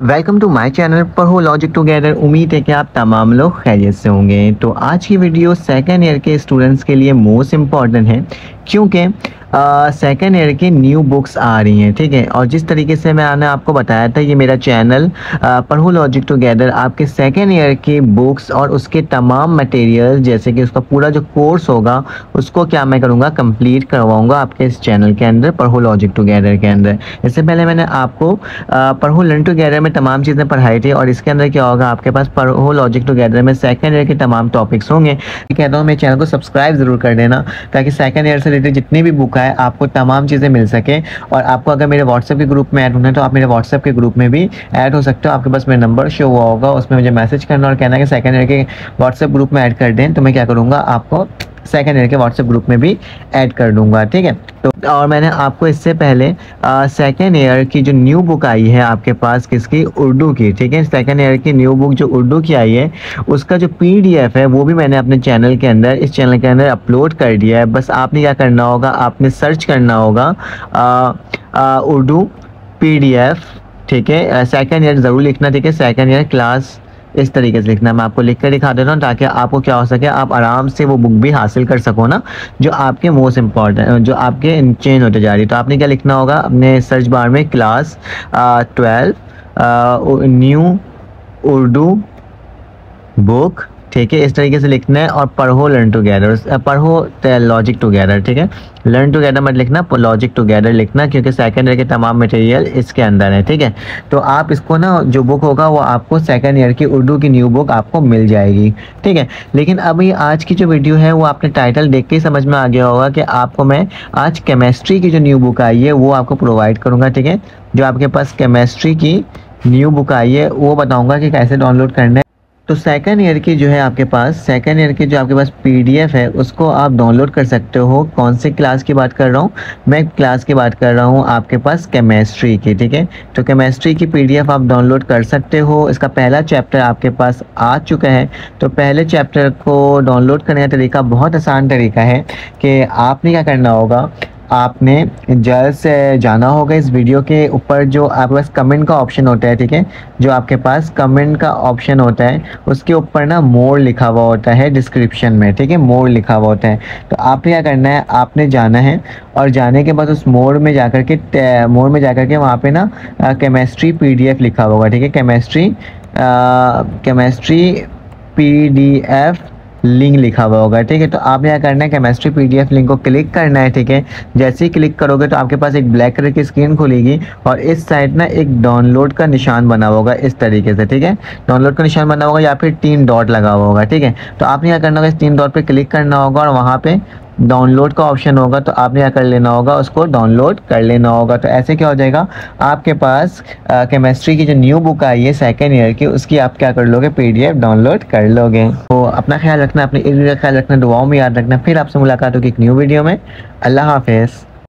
Welcome to my channel पर हो logic together उम्मीद है कि आप तमाम लोग खैरियत से होंगे। तो आज की वीडियो सेकेंड ईयर के स्टूडेंट्स के लिए मोस्ट इंपॉर्टेंट है। क्योंकि सेकेंड ईयर की न्यू बुक्स आ रही हैं, ठीक है? और जिस तरीके से मैंने आपको बताया था, ये मेरा चैनल पढ़ो लॉजिक टुगेदर आपके सेकेंड ईयर की बुक्स और उसके तमाम मटेरियल जैसे कि उसका पूरा जो कोर्स होगा, उसको क्या मैं करूँगा कंप्लीट करवाऊँगा आपके इस चैनल के अंदर, पढ़ो लॉजिक टुगेदर के अंदर। इससे पहले मैंने आपको पढ़ो लर्न टुगेदर में तमाम चीज़ें पढ़ाई थी, और इसके अंदर क्या होगा, आपके पास पढ़ो लॉजिक टुगेदर में सेकेंड ईयर के तमाम टॉपिक्स होंगे। कहता हूँ, मेरे चैनल को सब्सक्राइब ज़रूर कर देना, ताकि सेकेंड ईयर से रिलेटेड जितनी भी बुक है आपको तमाम चीज़ें मिल सके। और आपको अगर मेरे व्हाट्सएप के ग्रुप में ऐड होना है तो आप मेरे व्हाट्सएप के ग्रुप में भी ऐड हो सकते हो। आपके पास मेरा नंबर शो हुआ होगा, उसमें मुझे मैसेज करना और कहना है कि सेकेंड ईयर के व्हाट्सएप ग्रुप में ऐड कर दें तो मैं क्या करूँगा, आपको सेकेंड ईयर के व्हाट्सएप ग्रुप में भी ऐड कर दूँगा, ठीक है? तो और मैंने आपको इससे पहले सेकेंड ईयर की जो न्यू बुक आई है आपके पास किसकी? उर्दू की, ठीक है? सेकेंड ईयर की न्यू बुक जो उर्दू की आई है, उसका जो पीडीएफ है, वो भी मैंने अपने चैनल के अंदर, इस चैनल के अंदर अपलोड कर दिया है। बस आपने क्या करना होगा, आपने सर्च करना होगा उर्दू पीडीएफ ठीक है? सेकेंड ईयर ज़रूर लिखना, ठीक है? सेकेंड ईयर क्लास इस तरीके से लिखना है। मैं आपको लिख कर दिखा देता हूँ ताकि आपको क्या हो सके, आप आराम से वो बुक भी हासिल कर सको ना, जो आपके मोस्ट इंपॉर्टेंट जो आपके चेंज होते जा रही है। तो आपने क्या लिखना होगा? अपने सर्च बार में class twelve new Urdu book ठीक है, इस तरीके से लिखना है और Padho learn together Padho logic together ठीक है? लर्न टुगेदर मत लिखना लॉजिक टुगेदर लिखना, क्योंकि सेकेंड ईयर के तमाम मटेरियल इसके अंदर है, ठीक है? तो आप इसको ना, जो बुक होगा, वो आपको सेकेंड ईयर की उर्दू की न्यू बुक आपको मिल जाएगी, ठीक है? लेकिन अभी आज की जो वीडियो है, वो आपने टाइटल देख के ही समझ में आ गया होगा कि आपको मैं आज केमिस्ट्री की जो न्यू बुक आई है, वो आपको प्रोवाइड करूँगा, ठीक है? जो आपके पास केमिस्ट्री की न्यू बुक आई है, वो बताऊँगा कि कैसे डाउनलोड करना है। तो सेकेंड ईयर की जो है आपके पास सेकेंड ईयर की जो आपके पास पीडीएफ है, उसको आप डाउनलोड कर सकते हो। कौन से क्लास की बात कर रहा हूँ? मैं क्लास की बात कर रहा हूँ आपके पास केमिस्ट्री की, ठीक है? तो केमिस्ट्री की पीडीएफ आप डाउनलोड कर सकते हो। इसका पहला चैप्टर आपके पास आ चुका है। तो पहले चैप्टर को डाउनलोड करने का तरीका बहुत आसान तरीका है कि आपने क्या करना होगा? आपने जल्द से जाना होगा इस वीडियो के ऊपर जो आपके पास कमेंट का ऑप्शन होता है, ठीक है? जो आपके पास कमेंट का ऑप्शन होता है, उसके ऊपर ना मोर लिखा हुआ होता है डिस्क्रिप्शन में, ठीक है? मोर लिखा हुआ होता है। तो आपने क्या करना है? आपने जाना है और जाने के बाद उस मोड में जाकर के मोड में जाकर के वहाँ पे ना केमिस्ट्री पीडीएफ लिखा होगा, ठीक है? केमिस्ट्री केमिस्ट्री पीडीएफ लिंक लिखा हुआ होगा, ठीक है? तो आपने यहाँ करना है केमिस्ट्री पीडीएफ लिंक को क्लिक करना है, ठीक है? जैसे ही क्लिक करोगे तो आपके पास एक ब्लैक कलर की स्क्रीन खुलेगी और इस साइड ना एक डाउनलोड का निशान बना होगा इस तरीके से, ठीक है? डाउनलोड का निशान बना होगा या फिर तीन डॉट लगा हुआ होगा, ठीक है? तो आपने यहाँ करना होगा, इस तीन डॉट पर क्लिक करना होगा और वहाँ पे डाउनलोड का ऑप्शन होगा तो आपने क्या कर लेना होगा, उसको डाउनलोड कर लेना होगा। तो ऐसे क्या हो जाएगा, आपके पास केमिस्ट्री की जो न्यू बुक आई है सेकेंड ईयर की, उसकी आप क्या कर लोगे पीडीएफ डाउनलोड कर लोगे। तो अपना ख्याल रखना, अपने इर्द ख्याल रखना, दुआओं में याद रखना। फिर आपसे मुलाकात होगी एक न्यू वीडियो में। अल्लाह हाफिज़।